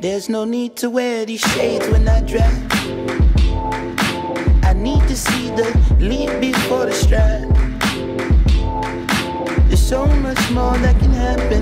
There's no need to wear these shades when I drive. I need to see the leap before the stride. There's so much more that can happen